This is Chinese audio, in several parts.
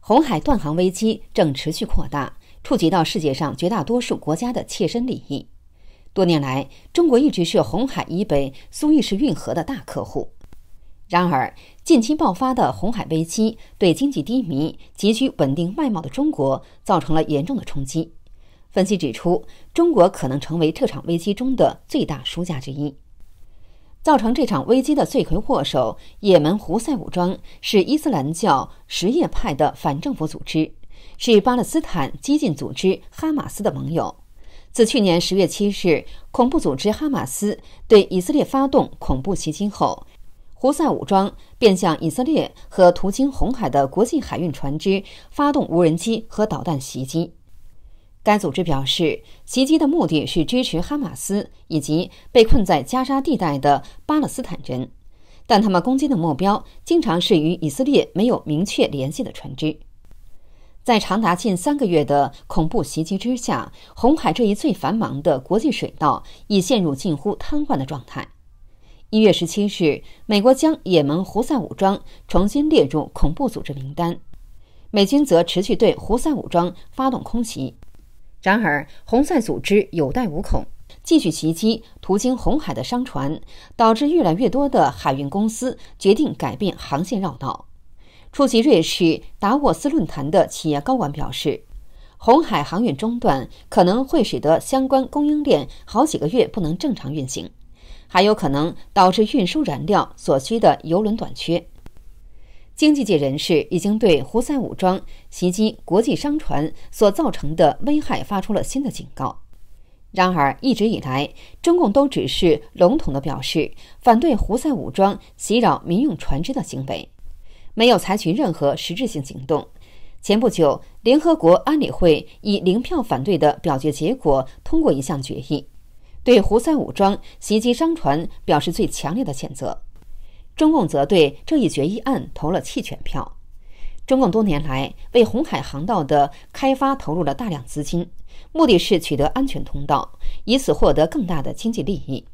红海断航危机正持续扩大，触及到世界上绝大多数国家的切身利益。多年来，中国一直是红海以北苏伊士运河的大客户。然而，近期爆发的红海危机对经济低迷、急需稳定外贸的中国造成了严重的冲击。分析指出，中国可能成为这场危机中的最大输家之一。造成这场危机的罪魁祸首——也门胡塞武装，是伊斯兰教什叶派的反政府组织，是巴勒斯坦激进组织哈马斯的盟友。自去年十月七日，恐怖组织哈马斯对以色列发动恐怖袭击后，胡塞武装便向以色列和途经红海的国际海运船只发动无人机和导弹袭击。该组织表示，袭击的目的是支持哈马斯以及被困在加沙地带的巴勒斯坦人，但他们攻击的目标经常是与以色列没有明确联系的船只。在长达近三个月的恐怖袭击之下，红海这一最繁忙的国际水道已陷入近乎瘫痪的状态。一月十七日，美国将也门胡塞武装重新列入恐怖组织名单，美军则持续对胡塞武装发动空袭。然而，红塞组织有恃无恐，继续袭击途经红海的商船，导致越来越多的海运公司决定改变航线绕道。出席瑞士达沃斯论坛的企业高管表示，红海航运中断可能会使得相关供应链好几个月不能正常运行，还有可能导致运输燃料所需的油轮短缺。经济界人士已经对胡塞武装袭击国际商船所造成的危害发出了新的警告。然而，一直以来，中共都只是笼统地表示反对胡塞武装袭扰民用船只的行为。没有采取任何实质性行动。前不久，联合国安理会以零票反对的表决结果通过一项决议，对胡塞武装袭击商船表示最强烈的谴责。中共则对这一决议案投了弃权票。中共多年来为红海航道的开发投入了大量资金，目的是取得安全通道，以此获得更大的经济利益。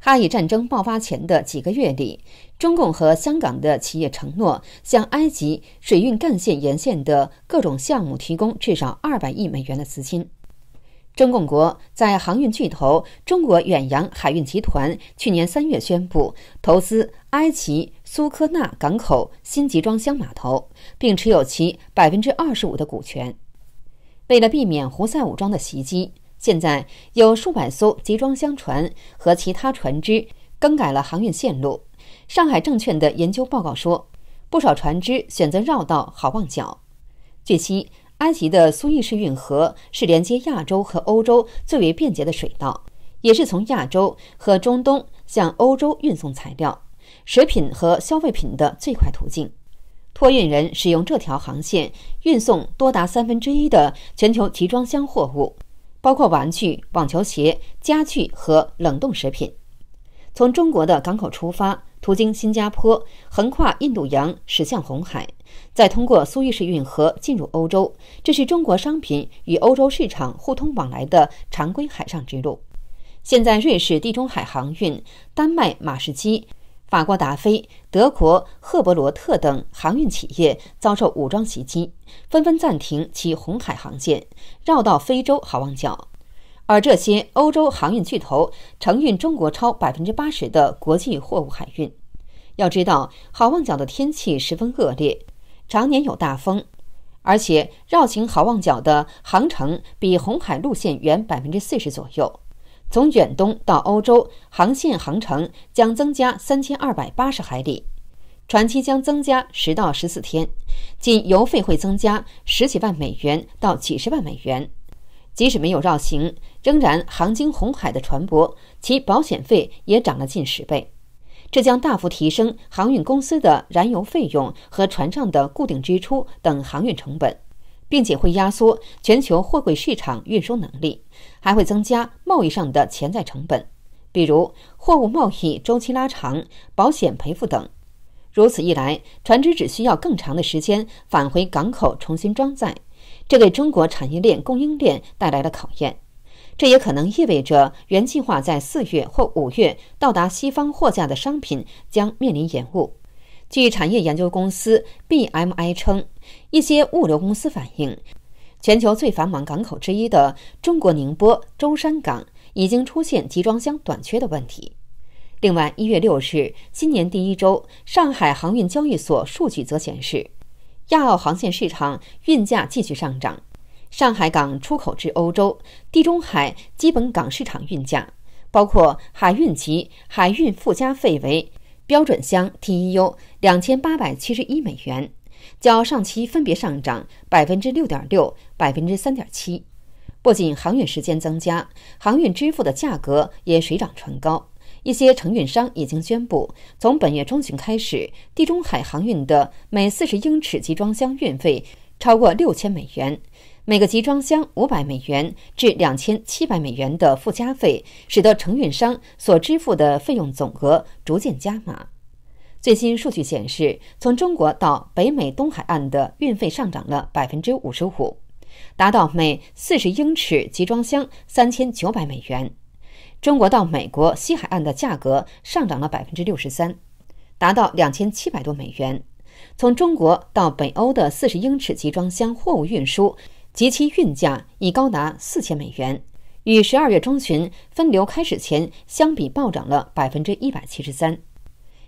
哈以战争爆发前的几个月里，中共和香港的企业承诺向埃及水运干线沿线的各种项目提供至少二百亿美元的资金。中共国在航运巨头中国远洋海运集团去年三月宣布投资埃及苏科纳港口新集装箱码头，并持有其百分之二十五的股权。为了避免胡塞武装的袭击。现在有数百艘集装箱船和其他船只更改了航运线路。上海证券的研究报告说，不少船只选择绕道好望角。据悉，埃及的苏伊士运河是连接亚洲和欧洲最为便捷的水道，也是从亚洲和中东向欧洲运送材料、食品和消费品的最快途径。托运人使用这条航线运送多达三分之一的全球集装箱货物。包括玩具、网球鞋、家具和冷冻食品，从中国的港口出发，途经新加坡，横跨印度洋驶向红海，再通过苏伊士运河进入欧洲。这是中国商品与欧洲市场互通往来的常规海上之路。现在，瑞士地中海航运、丹麦马士基、法国达菲、德国赫伯罗特等航运企业遭受武装袭击，纷纷暂停其红海航线，绕道非洲好望角。而这些欧洲航运巨头承运中国超百分之八十的国际货物海运。要知道，好望角的天气十分恶劣，常年有大风，而且绕行好望角的航程比红海路线远百分之四十左右。从远东到欧洲，航线航程将增加三千二百八十海里，船期将增加十到十四天，仅油费会增加十几万美元到几十万美元。即使没有绕行，仍然航经红海的船舶，其保险费也涨了近十倍，这将大幅提升航运公司的燃油费用和船上的固定支出等航运成本。并且会压缩全球货柜市场运输能力，还会增加贸易上的潜在成本，比如货物贸易周期拉长、保险赔付等。如此一来，船只只需要更长的时间返回港口重新装载，这给中国产业链供应链带来了考验。这也可能意味着原计划在四月或五月到达西方货架的商品将面临延误。据产业研究公司 BMI 称，一些物流公司反映，全球最繁忙港口之一的中国宁波舟山港已经出现集装箱短缺的问题。另外，一月六日，新年第一周，上海航运交易所数据则显示，亚澳航线市场运价继续上涨。上海港出口至欧洲、地中海基本港市场运价，包括海运及海运附加费为标准箱 TEU 两千八百七十一美元，较上期分别上涨百分之六点六、百分之三点七。不仅航运时间增加，航运支付的价格也水涨船高。一些承运商已经宣布，从本月中旬开始，地中海航运的每四十英尺集装箱运费超过六千美元，每个集装箱五百美元至两千七百美元的附加费，使得承运商所支付的费用总额逐渐加码。最新数据显示，从中国到北美东海岸的运费上涨了百分之五十五，达到每四十英尺集装箱三千九百美元。中国到美国西海岸的价格上涨了百分之六十三，达到两千七百多美元。从中国到北欧的四十英尺集装箱货物运输及其运价已高达四千美元，与十二月中旬分流开始前相比暴涨了百分之一百七十三。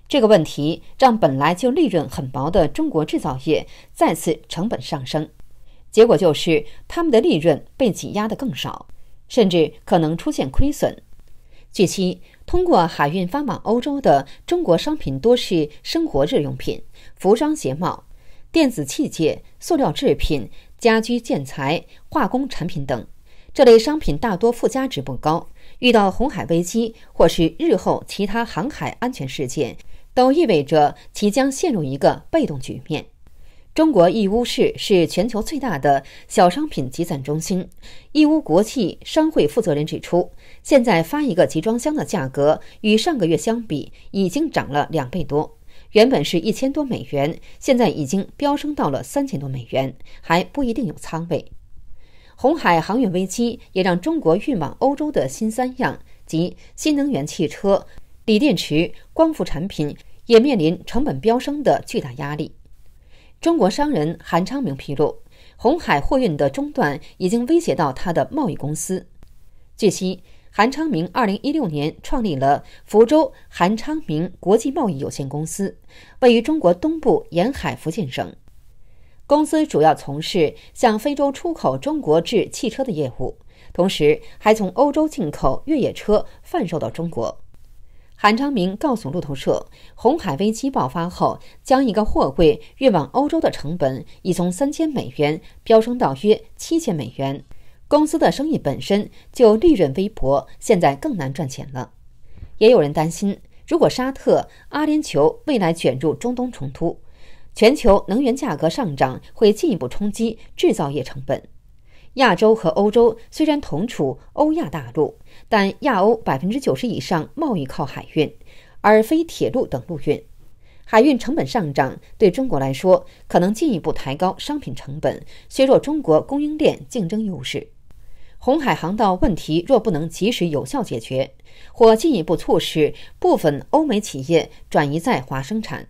这个问题让本来就利润很薄的中国制造业再次成本上升，结果就是他们的利润被挤压得更少，甚至可能出现亏损。据悉，通过海运发往欧洲的中国商品多是生活日用品、服装鞋帽、电子器械、塑料制品、家居建材、化工产品等。这类商品大多附加值不高，遇到红海危机或是日后其他航海安全事件，都意味着其将陷入一个被动局面。中国义乌市是全球最大的小商品集散中心。义乌国际商会负责人指出，现在发一个集装箱的价格与上个月相比已经涨了两倍多，原本是一千多美元，现在已经飙升到了三千多美元，还不一定有仓位。红海航运危机也让中国运往欧洲的新三样及新能源汽车、锂电池、光伏产品也面临成本飙升的巨大压力。中国商人韩昌明披露，红海货运的中断已经威胁到他的贸易公司。据悉，韩昌明二零一六年创立了福州韩昌明国际贸易有限公司，位于中国东部沿海福建省。公司主要从事向非洲出口中国制汽车的业务，同时还从欧洲进口越野车贩售到中国。韩昌明告诉路透社，红海危机爆发后，将一个货柜运往欧洲的成本已从三千美元飙升到约七千美元。公司的生意本身就利润微薄，现在更难赚钱了。也有人担心，如果沙特、阿联酋未来卷入中东冲突，全球能源价格上涨会进一步冲击制造业成本。亚洲和欧洲虽然同处欧亚大陆，但亚欧百分之九十以上贸易靠海运，而非铁路等陆运。海运成本上涨对中国来说，可能进一步抬高商品成本，削弱中国供应链竞争优势。红海航道问题若不能及时有效解决，或进一步促使部分欧美企业转移在华生产，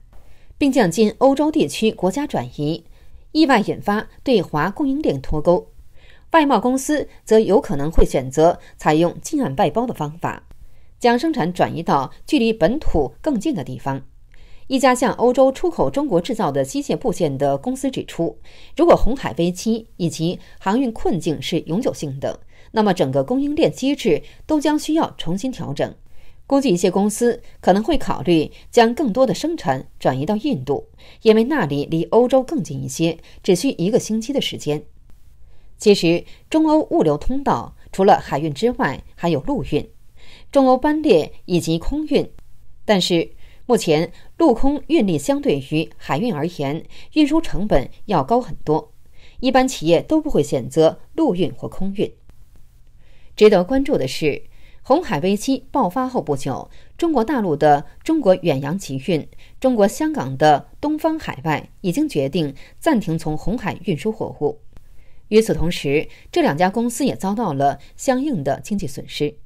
并将进欧洲地区国家转移，意外引发对华供应链脱钩。外贸公司则有可能会选择采用进案外包的方法，将生产转移到距离本土更近的地方。一家向欧洲出口中国制造的机械部件的公司指出，如果红海危机以及航运困境是永久性的，那么整个供应链机制都将需要重新调整。估计一些公司可能会考虑将更多的生产转移到印度，因为那里离欧洲更近一些，只需一个星期的时间。其实，中欧物流通道除了海运之外，还有陆运、中欧班列以及空运。但是，目前陆空运力相对于海运而言，运输成本要高很多，一般企业都不会选择陆运或空运。值得关注的是，红海危机爆发后不久，中国大陆的中国远洋集运、中国香港的东方海外已经决定暂停从红海运输货物。与此同时，这两家公司也遭到了相应的经济损失。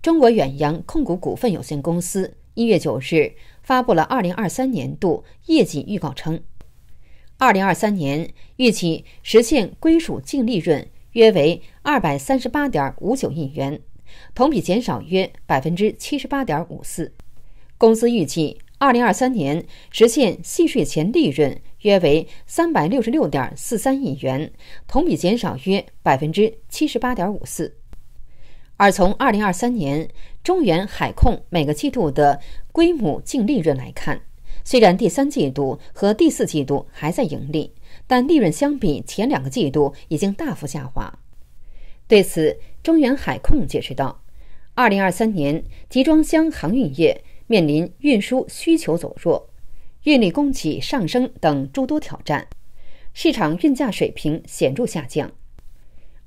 中国远洋控股股份有限公司一月九日发布了二零二三年度业绩预告称。二零二三年预计实现归属净利润约为二百三十八点五九亿元同比减少约百分之七十八点五四。公司预计二零二三年实现契税前利润约为三百六十六点四三亿元同比减少约百分之七十八点五四。而从二零二三年中原海控每个季度的规模净利润来看，虽然第三季度和第四季度还在盈利，但利润相比前两个季度已经大幅下滑。对此，中原海控解释道：“2023 年集装箱航运业面临运输需求走弱、运力供给上升等诸多挑战，市场运价水平显著下降。”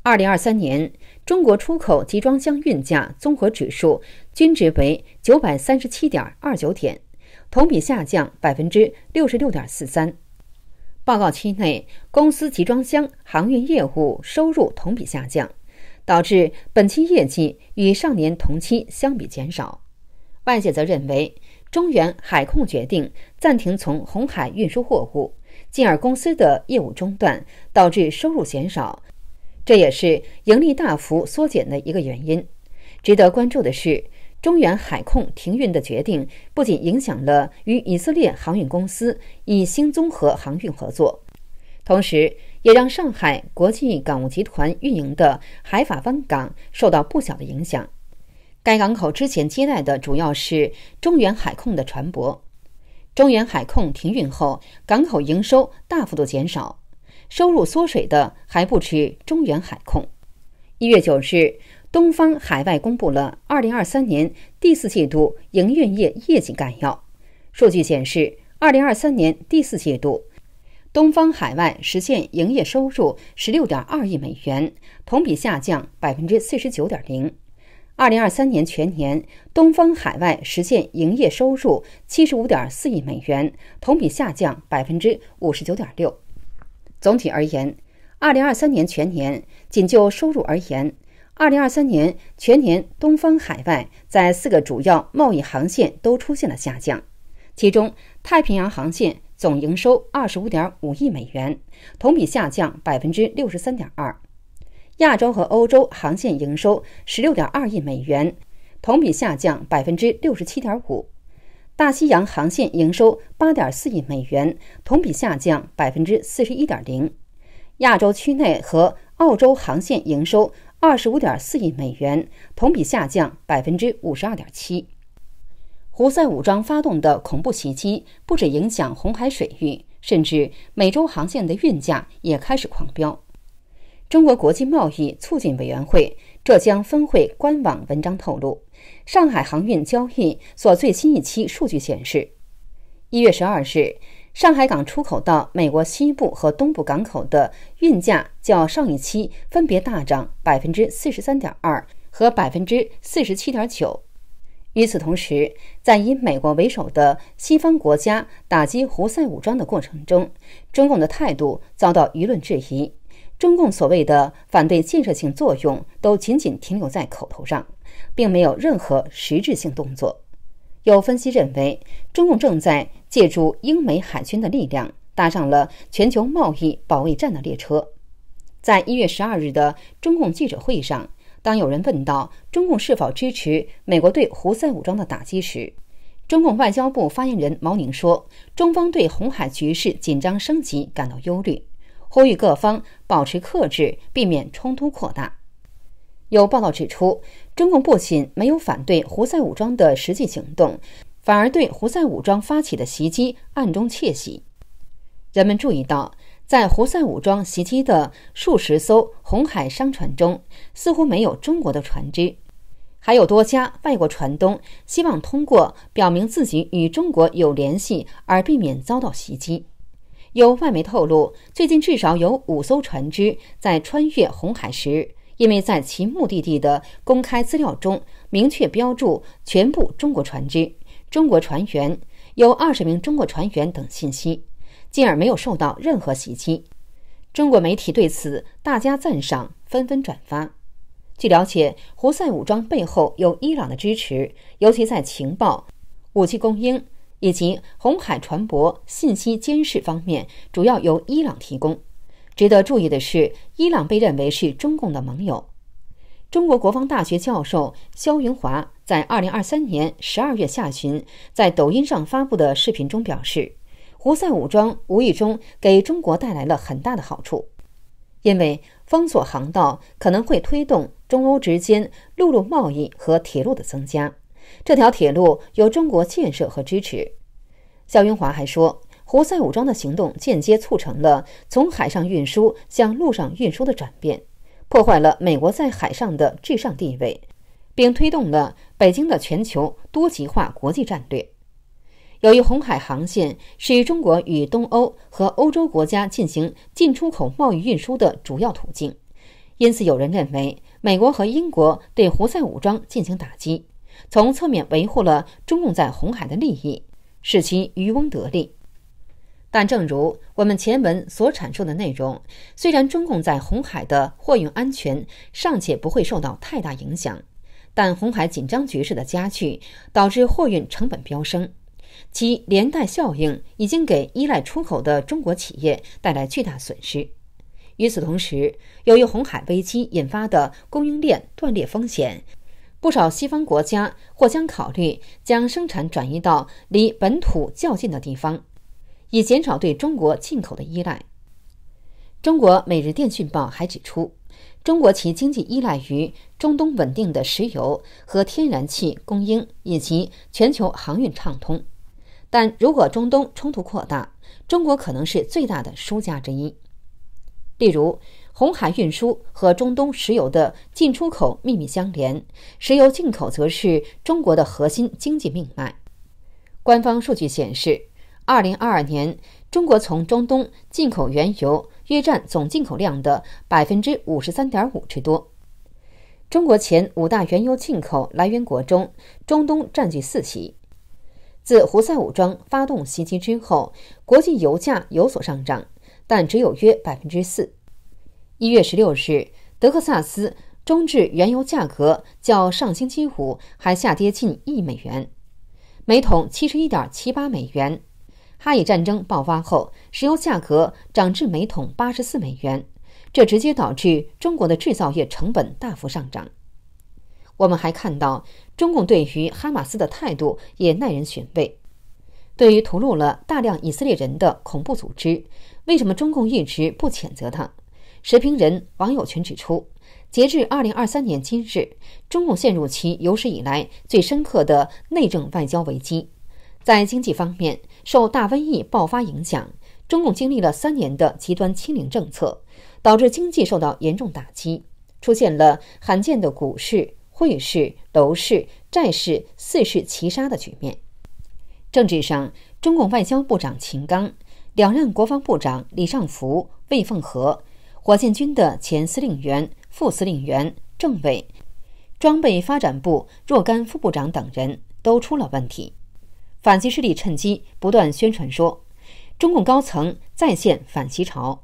二零二三年，中国出口集装箱运价综合指数均值为九百三十七点二九点，同比下降百分之六十六点四三。报告期内，公司集装箱航运业务收入同比下降，导致本期业绩与上年同期相比减少。外界则认为，中原海控决定暂停从红海运输货物，进而公司的业务中断，导致收入减少。这也是盈利大幅缩减的一个原因。值得关注的是，中原海控停运的决定不仅影响了与以色列航运公司以新综合航运合作，同时也让上海国际港务集团运营的海法湾港受到不小的影响。该港口之前接待的主要是中原海控的船舶，中原海控停运后，港口营收大幅度减少。收入缩水的还不止中原海控。一月九日，东方海外公布了二零二三年第四季度营运业业绩概要。数据显示，二零二三年第四季度，东方海外实现营业收入十六点二亿美元，同比下降百分之四十九点零。二零二三年全年，东方海外实现营业收入七十五点四亿美元，同比下降百分之五十九点六。总体而言，二零二三年全年仅就收入而言，二零二三年全年东方海外在四个主要贸易航线都出现了下降。其中，太平洋航线总营收二十五点五亿美元，同比下降百分之六十三点二；亚洲和欧洲航线营收十六点二亿美元，同比下降百分之六十七点五。大西洋航线营收八点四亿美元，同比下降百分之四十一点零；亚洲区内和澳洲航线营收二十五点四亿美元，同比下降百分之五十二点七。胡塞武装发动的恐怖袭击不止影响红海水域，甚至美洲航线的运价也开始狂飙。中国国际贸易促进委员会浙江分会官网文章透露。上海航运交易所最新一期数据显示，一月十二日，上海港出口到美国西部和东部港口的运价较上一期分别大涨百分之四十三点二和百分之四十七点九。与此同时，在以美国为首的西方国家打击胡塞武装的过程中，中共的态度遭到舆论质疑。中共所谓的反对建设性作用，都仅仅停留在口头上。并没有任何实质性动作。有分析认为，中共正在借助英美海军的力量，搭上了全球贸易保卫战的列车。在一月十二日的中共记者会上，当有人问到中共是否支持美国对胡塞武装的打击时，中共外交部发言人毛宁说：“中方对红海局势紧张升级感到忧虑，呼吁各方保持克制，避免冲突扩大。”有报道指出，中共不仅没有反对胡塞武装的实际行动，反而对胡塞武装发起的袭击暗中窃喜。人们注意到，在胡塞武装袭击的数十艘红海商船中，似乎没有中国的船只，还有多家外国船东希望通过表明自己与中国有联系而避免遭到袭击。有外媒透露，最近至少有五艘船只在穿越红海时。因为在其目的地的公开资料中明确标注全部中国船只、中国船员、有二十名中国船员等信息，进而没有受到任何袭击。中国媒体对此大加赞赏，纷纷转发。据了解，胡塞武装背后有伊朗的支持，尤其在情报、武器供应、以及红海船舶信息监视方面，主要由伊朗提供。值得注意的是，伊朗被认为是中共的盟友。中国国防大学教授肖云华在二零二三年十二月下旬在抖音上发布的视频中表示，胡塞武装无意中给中国带来了很大的好处，因为封锁航道可能会推动中欧之间陆路贸易和铁路的增加。这条铁路由中国建设和支持。肖云华还说，胡塞武装的行动间接促成了从海上运输向陆上运输的转变。破坏了美国在海上的至上地位，并推动了北京的全球多极化国际战略。由于红海航线是中国与东欧和欧洲国家进行进出口贸易运输的主要途径，因此有人认为美国和英国对胡塞武装进行打击，从侧面维护了中共在红海的利益，使其渔翁得利。但正如我们前文所阐述的内容，虽然中共在红海的货运安全尚且不会受到太大影响，但红海紧张局势的加剧导致货运成本飙升，其连带效应已经给依赖出口的中国企业带来巨大损失。与此同时，由于红海危机引发的供应链断裂风险，不少西方国家或将考虑将生产转移到离本土较近的地方。以减少对中国进口的依赖。中国《每日电讯报》还指出，中国其经济依赖于中东稳定的石油和天然气供应以及全球航运畅通。但如果中东冲突扩大，中国可能是最大的输家之一。例如，红海运输和中东石油的进出口密密相连，石油进口则是中国的核心经济命脉。官方数据显示。二零二二年，中国从中东进口原油约占总进口量的百分之五十三点五之多。中国前五大原油进口来源国中，中东占据四席。自胡塞武装发动袭击之后，国际油价有所上涨，但只有约百分之四。一月十六日，德克萨斯中质原油价格较上星期五还下跌近一美元，每桶七十一点七八美元。哈以战争爆发后，石油价格涨至每桶八十四美元，这直接导致中国的制造业成本大幅上涨。我们还看到，中共对于哈马斯的态度也耐人寻味。对于屠戮了大量以色列人的恐怖组织，为什么中共一直不谴责他？时评人王友群指出，截至二零二三年今日，中共陷入其有史以来最深刻的内政外交危机。在经济方面，受大瘟疫爆发影响，中共经历了三年的极端清零政策，导致经济受到严重打击，出现了罕见的股市、汇市、楼市、债市四市齐杀的局面。政治上，中共外交部长秦刚、两任国防部长李尚福、魏凤和、火箭军的前司令员、副司令员、政委、装备发展部若干副部长等人都出了问题。反击势力趁机不断宣传说，中共高层再现反袭潮。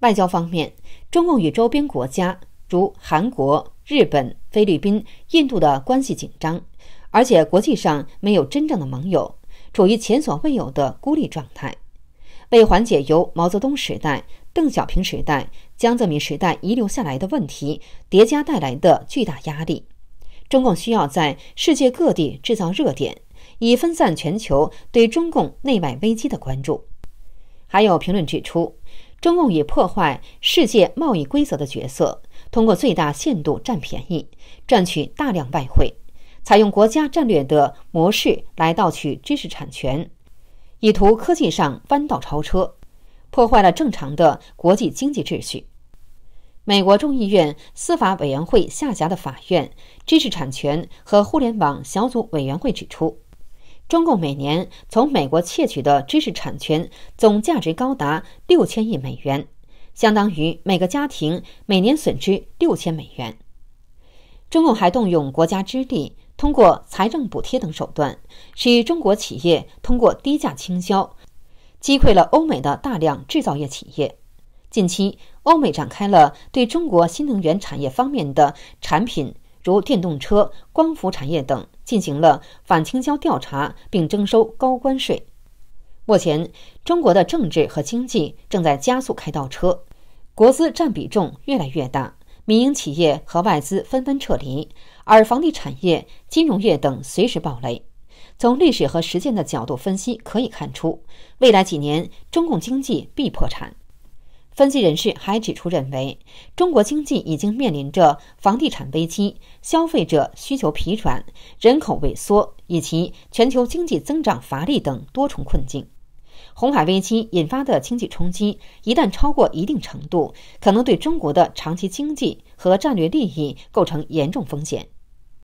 外交方面，中共与周边国家如韩国、日本、菲律宾、印度的关系紧张，而且国际上没有真正的盟友，处于前所未有的孤立状态。为缓解由毛泽东时代、邓小平时代、江泽民时代遗留下来的问题叠加带来的巨大压力，中共需要在世界各地制造热点。以分散全球对中共内外危机的关注。还有评论指出，中共以破坏世界贸易规则的角色，通过最大限度占便宜，赚取大量外汇，采用国家战略的模式来盗取知识产权，以图科技上弯道超车，破坏了正常的国际经济秩序。美国众议院司法委员会下辖的法院知识产权和互联网小组委员会指出。中共每年从美国窃取的知识产权总价值高达六千亿美元，相当于每个家庭每年损失六千美元。中共还动用国家之力，通过财政补贴等手段，使中国企业通过低价倾销，击溃了欧美的大量制造业企业。近期，欧美展开了对中国新能源产业方面的产品。如电动车、光伏产业等进行了反倾销调查，并征收高关税。目前，中国的政治和经济正在加速开倒车，国资占比重越来越大，民营企业和外资纷纷撤离，而房地产业、金融业等随时暴雷。从历史和实践的角度分析，可以看出，未来几年中共经济必破产。分析人士还指出，认为中国经济已经面临着房地产危机、消费者需求疲软、人口萎缩以及全球经济增长乏力等多重困境。红海危机引发的经济冲击，一旦超过一定程度，可能对中国的长期经济和战略利益构成严重风险。